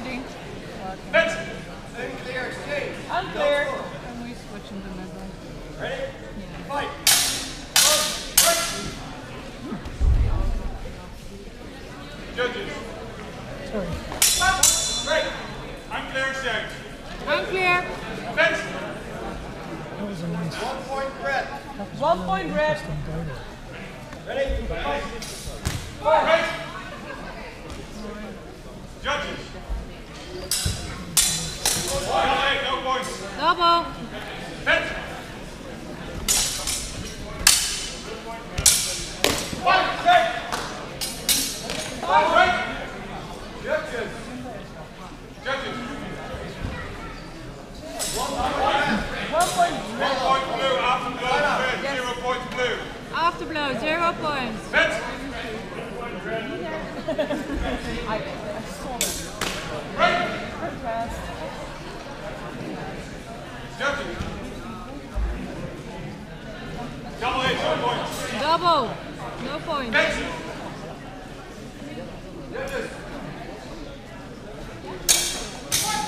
Ready. Unclear exchange. Unclear. And we switch into middle. Ready? Yeah. Fight. Judges. Sorry. Unclear. Unclear. One point red. One point red. Ready? Fight. Fight. Judges. Blue, after blow zero points blue. After blow, zero points. I, I saw that. Double. No point. Fence. Judges.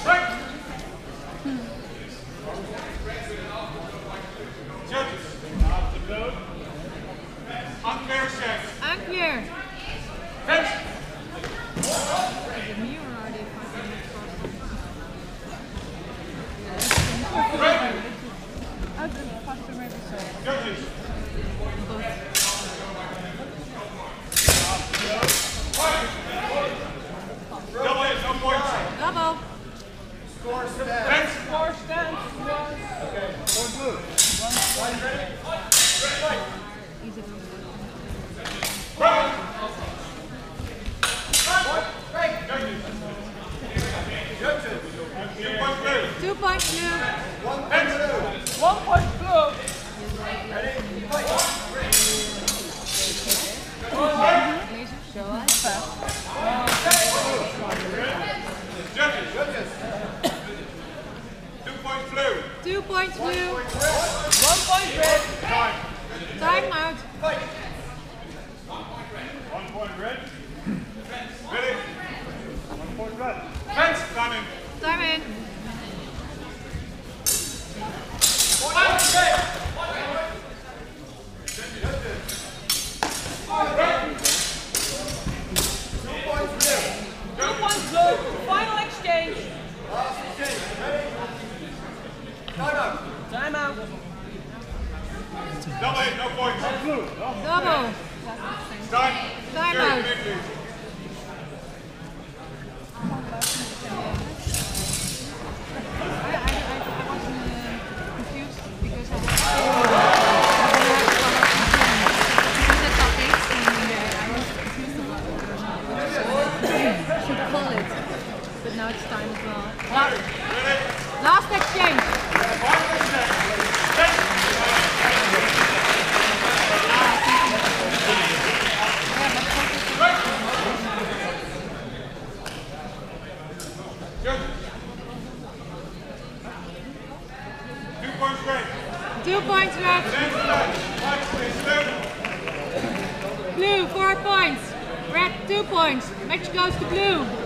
Break. Judges. Unclear exchange. Unclear. Fence. Four stands was Easy. Judges. Two points blue. Two points blue. One point blue. Two points blue. One point red. Time. Out. One point red. Ready? One point red. Fence. Time in. Time in. Two points blue. Final exchange. Time out. Double eight, no points. Double. Time. Time Jerry, out. come in, please. I, I, I, I was uh, confused because I had topics and uh, I was confused about what should call it. But now it's time as well. Last, last exchange. Two points left. Blue, four points. Red, two points. Match goes to blue.